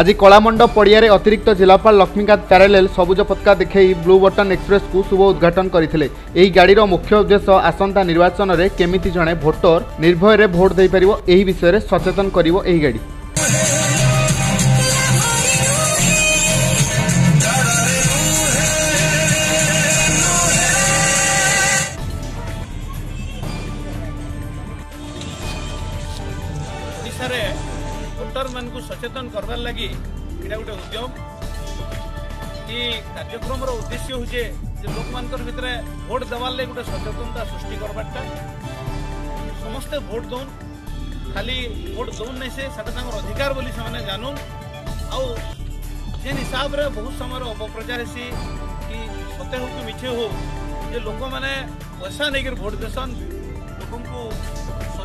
ଆଜି କଳାମଣ୍ଡ ପଡ଼ିଆରେ ଅତିରିକ୍ତ ଜିଲ୍ଲାପାଳ ଲକ୍ଷ୍ମୀକାନ୍ତ ପ୍ୟାରାଲେଲ୍ ସବୁଜ ପତକା ଦେଖାଇ ବ୍ଲୁ ବଟନ୍ ଏକ୍ସପ୍ରେସ୍କୁ ଶୁଭ ଉଦ୍ଘାଟନ କରିଥିଲେ ଏହି ଗାଡ଼ିର ମୁଖ୍ୟ ଉଦ୍ଦେଶ୍ୟ ଆସନ୍ତା ନିର୍ବାଚନରେ କେମିତି ଜଣେ ଭୋଟର ନିର୍ଭୟରେ ଭୋଟ ଦେଇପାରିବ ଏହି ବିଷୟରେ ସଚେତନ କରିବ ଏହି ଗାଡ଼ି ଓଡ଼ିଶାରେ ভোটর মানুষ সচেতন করবার লাগি এটা গোটে উদ্যম এই কার্যক্রমর উদ্দেশ্য হচ্ছে যে লোক ভিতরে ভোট দেওয়ার লাগে গোটে সচেতনতা সৃষ্টি করবারটা ସମସ୍ତେ ଭୋଟ୍ ଦେଉନ୍ ଖାଲି ଭୋଟ୍ ଦେଉନ୍ ନାହିଁ ସେ ସେଟା ତାଙ୍କର ଅଧିକାର ବୋଲି ସେମାନେ ଜାନୁନ୍ ଆଉ ଯେନ୍ ହିସାବରେ ବହୁତ ସମୟର ଅପପ୍ରଚାର ହେସି କି ସତେ ହଉ କି ମିଛେ ହଉ ଯେ ଲୋକମାନେ ପଇସା ନେଇକରି ଭୋଟ୍ ଦେସନ୍ ଲୋକଙ୍କୁ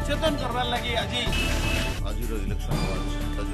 ସଚେତନ କରବାର୍ ଲାଗି ଆଜି આજરોજ ઇલેક્શન હોવાનું